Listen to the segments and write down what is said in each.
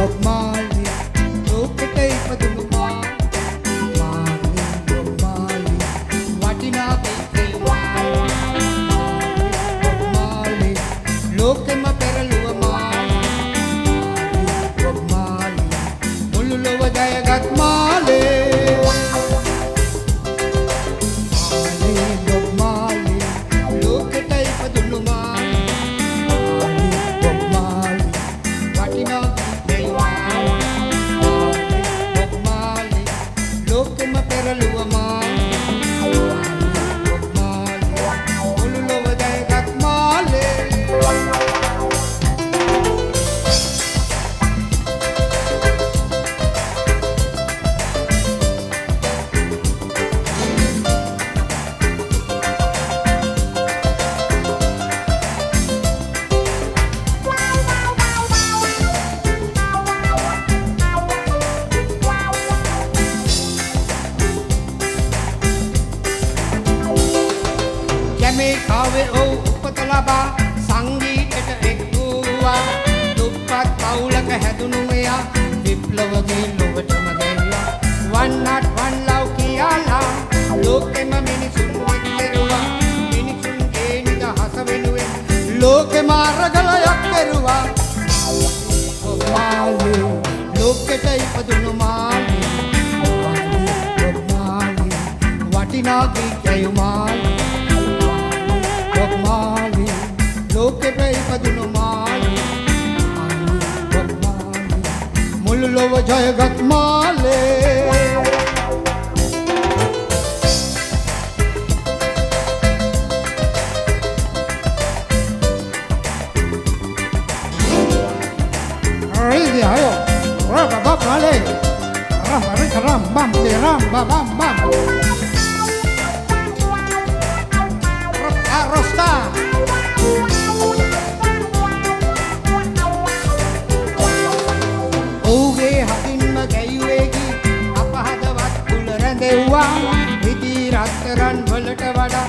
of my ලෝකෙම පෙරළුව ජැමේකාවේ ඔව් උපත ලබා සංගීතයට එක් වූවා. දුප්පත් පවුලක හැදුණු මෙයා විප්ලවගේ ලොවටම ගැල්ලා වන්නත් වන් ලව් කියලා ලෝකෙම මිනිසුන් එක්කෙරුවා. මිනිසුන්ගේ නිදහස වෙනුවෙන් ලෝකෙම අරගලයක් කෙරුවා. ඔබ මාලේ ලෝකෙට ඉපදුණු මාලේ. ඔබ මාලේ වටිනා ගීතය මාලේ ముళ్ళులో జయ గత్మాలే Ram, bam, bam, bam, bam, bam. රත්තරන් වලට වඩා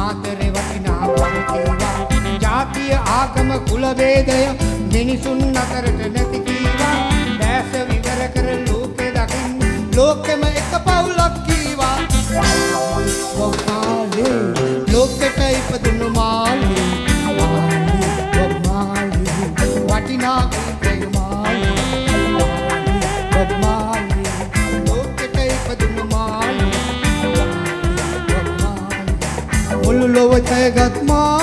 ආදරේ වටිනා පවතිවා ජාතිය ආගම කුල වේදය මිනිසුන් අතරට නැති කීවා. දැස විවර කර ලෝකෙ දකින්න ලෝකෙම මාලේ මුළු